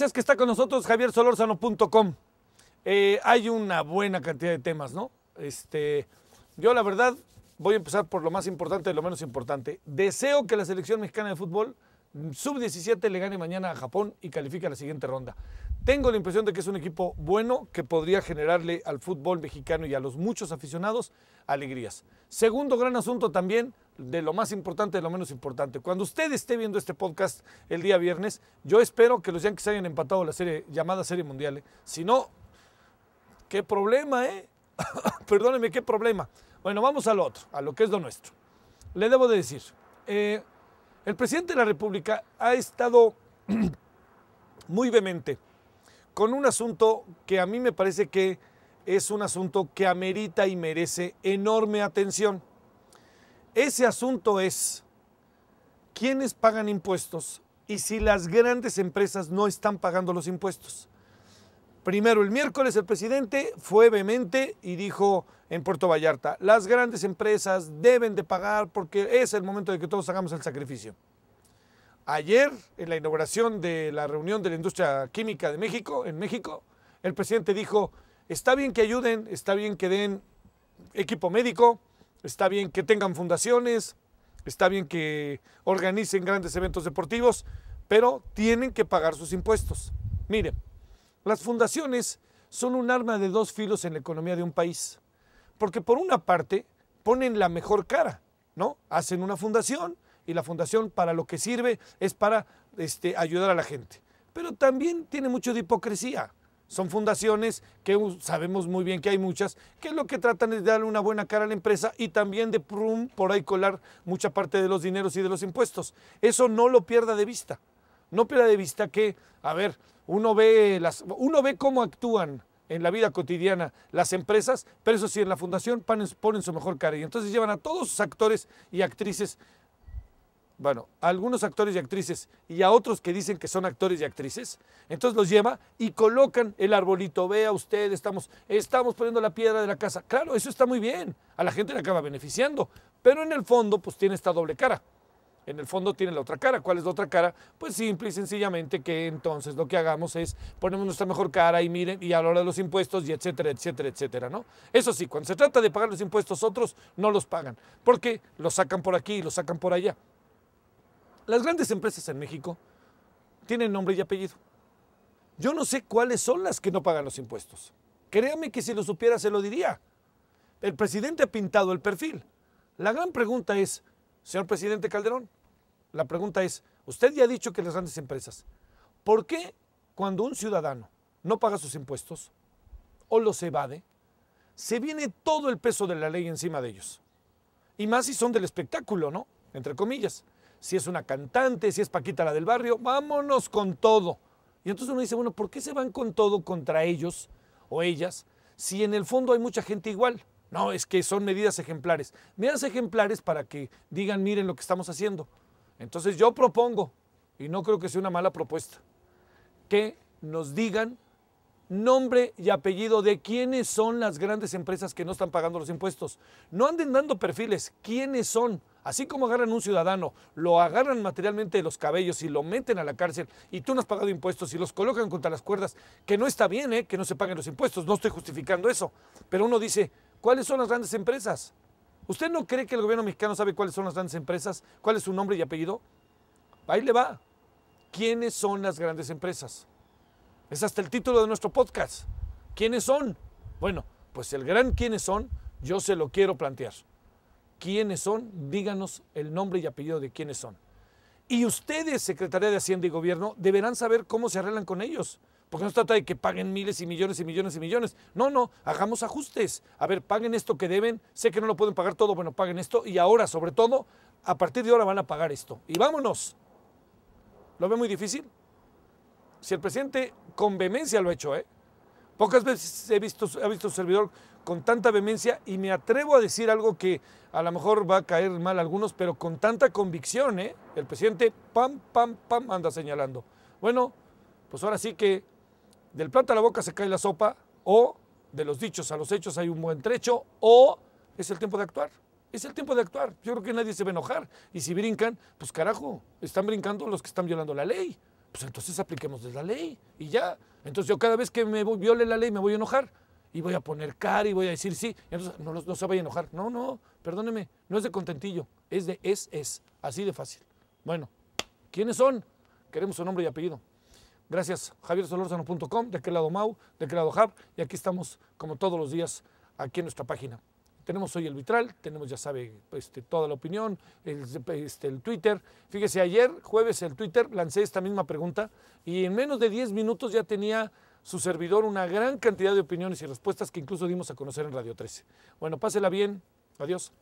Gracias que está con nosotros Javier Solórzano.com. Eh, hay una buena cantidad de temas, ¿no? Este, yo la verdad voy a empezar por lo más importante y lo menos importante. Deseo que la selección mexicana de fútbol sub-17 le gane mañana a Japón y califique a la siguiente ronda. Tengo la impresión de que es un equipo bueno que podría generarle al fútbol mexicano y a los muchos aficionados alegrías. Segundo gran asunto también, de lo más importante de lo menos importante. Cuando usted esté viendo este podcast el día viernes, yo espero que los Yankees hayan empatado la serie llamada Serie Mundial. ¿eh? Si no, qué problema, ¿eh? Perdóneme, qué problema. Bueno, vamos al otro, a lo que es lo nuestro. Le debo de decir, eh, el presidente de la República ha estado muy vehemente con un asunto que a mí me parece que es un asunto que amerita y merece enorme atención. Ese asunto es quiénes pagan impuestos y si las grandes empresas no están pagando los impuestos. Primero, el miércoles el presidente fue vehemente y dijo en Puerto Vallarta, las grandes empresas deben de pagar porque es el momento de que todos hagamos el sacrificio. Ayer, en la inauguración de la reunión de la industria química de México, en México, el presidente dijo, está bien que ayuden, está bien que den equipo médico, está bien que tengan fundaciones, está bien que organicen grandes eventos deportivos, pero tienen que pagar sus impuestos. Miren, las fundaciones son un arma de dos filos en la economía de un país, porque por una parte ponen la mejor cara, ¿no? Hacen una fundación, y la fundación para lo que sirve es para este, ayudar a la gente. Pero también tiene mucho de hipocresía. Son fundaciones que sabemos muy bien que hay muchas, que lo que tratan es de darle una buena cara a la empresa y también de por ahí colar mucha parte de los dineros y de los impuestos. Eso no lo pierda de vista. No pierda de vista que, a ver, uno ve, las, uno ve cómo actúan en la vida cotidiana las empresas, pero eso sí, en la fundación ponen, ponen su mejor cara y entonces llevan a todos sus actores y actrices bueno, a algunos actores y actrices y a otros que dicen que son actores y actrices, entonces los lleva y colocan el arbolito, vea usted, estamos, estamos poniendo la piedra de la casa. Claro, eso está muy bien, a la gente le acaba beneficiando, pero en el fondo pues tiene esta doble cara. En el fondo tiene la otra cara. ¿Cuál es la otra cara? Pues simple y sencillamente que entonces lo que hagamos es ponemos nuestra mejor cara y miren, y a la hora de los impuestos y etcétera, etcétera, etcétera, ¿no? Eso sí, cuando se trata de pagar los impuestos otros, no los pagan, porque los sacan por aquí y los sacan por allá. Las grandes empresas en México tienen nombre y apellido. Yo no sé cuáles son las que no pagan los impuestos. Créame que si lo supiera se lo diría. El presidente ha pintado el perfil. La gran pregunta es, señor presidente Calderón, la pregunta es, usted ya ha dicho que las grandes empresas, ¿por qué cuando un ciudadano no paga sus impuestos o los evade, se viene todo el peso de la ley encima de ellos? Y más si son del espectáculo, ¿no? Entre comillas si es una cantante, si es Paquita la del barrio, vámonos con todo. Y entonces uno dice, bueno, ¿por qué se van con todo contra ellos o ellas si en el fondo hay mucha gente igual? No, es que son medidas ejemplares. Medidas ejemplares para que digan, miren lo que estamos haciendo. Entonces yo propongo, y no creo que sea una mala propuesta, que nos digan nombre y apellido de quiénes son las grandes empresas que no están pagando los impuestos. No anden dando perfiles, quiénes son. Así como agarran un ciudadano, lo agarran materialmente de los cabellos y lo meten a la cárcel y tú no has pagado impuestos y los colocan contra las cuerdas, que no está bien ¿eh? que no se paguen los impuestos, no estoy justificando eso. Pero uno dice, ¿cuáles son las grandes empresas? ¿Usted no cree que el gobierno mexicano sabe cuáles son las grandes empresas? ¿Cuál es su nombre y apellido? Ahí le va. ¿Quiénes son las grandes empresas? Es hasta el título de nuestro podcast. ¿Quiénes son? Bueno, pues el gran quiénes son, yo se lo quiero plantear. ¿Quiénes son? Díganos el nombre y apellido de quiénes son. Y ustedes, Secretaría de Hacienda y Gobierno, deberán saber cómo se arreglan con ellos. Porque no se trata de que paguen miles y millones y millones y millones. No, no, hagamos ajustes. A ver, paguen esto que deben. Sé que no lo pueden pagar todo, bueno, paguen esto. Y ahora, sobre todo, a partir de ahora van a pagar esto. Y vámonos. ¿Lo ve muy difícil? Si el presidente con vehemencia lo ha hecho, ¿eh? Pocas veces he visto, he visto a servidor con tanta vehemencia y me atrevo a decir algo que a lo mejor va a caer mal a algunos, pero con tanta convicción, ¿eh? El presidente, pam, pam, pam, anda señalando. Bueno, pues ahora sí que del plato a la boca se cae la sopa, o de los dichos a los hechos hay un buen trecho, o es el tiempo de actuar. Es el tiempo de actuar. Yo creo que nadie se va a enojar. Y si brincan, pues carajo, están brincando los que están violando la ley. Pues entonces apliquemos la ley y ya. Entonces yo cada vez que me viole la ley me voy a enojar y voy a poner cara y voy a decir sí. Entonces no, se vaya a enojar. No, no, perdóneme, no es de contentillo, es de es, es. Así de fácil. Bueno, ¿quiénes son? Queremos su nombre y apellido. Gracias, javiersolorzano.com, de aquel lado Mau, de aquel lado Hub, y aquí estamos como todos los días aquí en nuestra página. Tenemos hoy el vitral, tenemos, ya sabe, este, toda la opinión, este, el Twitter. Fíjese, ayer, jueves, el Twitter, lancé esta misma pregunta y en menos de 10 minutos ya tenía su servidor una gran cantidad de opiniones y respuestas que incluso dimos a conocer en Radio 13. Bueno, pásela bien. Adiós.